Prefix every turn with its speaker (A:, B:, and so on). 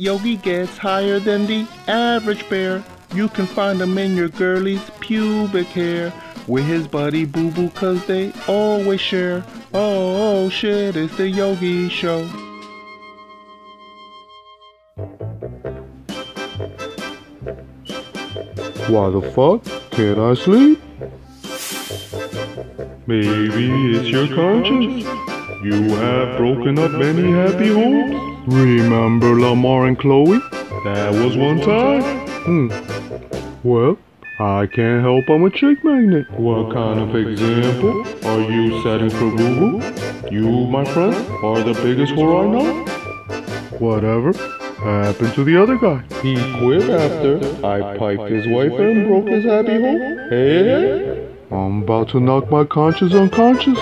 A: Yogi gets higher than the average bear. You can find him in your girlie's pubic hair. With his buddy Boo Boo, cause they always share. Oh, oh shit, it's the Yogi Show.
B: Why the fuck can't I sleep? Maybe it's your conscience. You have broken up many happy homes. Remember Lamar and Khloe? That was one time. Hmm. Well, I can't help I'm a chick magnet. What kind of example are you setting for Google? You, my friend, are the biggest whore I know. Whatever happened to the other guy? He quit after I piped his wife and broke his happy home. Hey, hey, hey. I'm about to knock my conscience unconscious.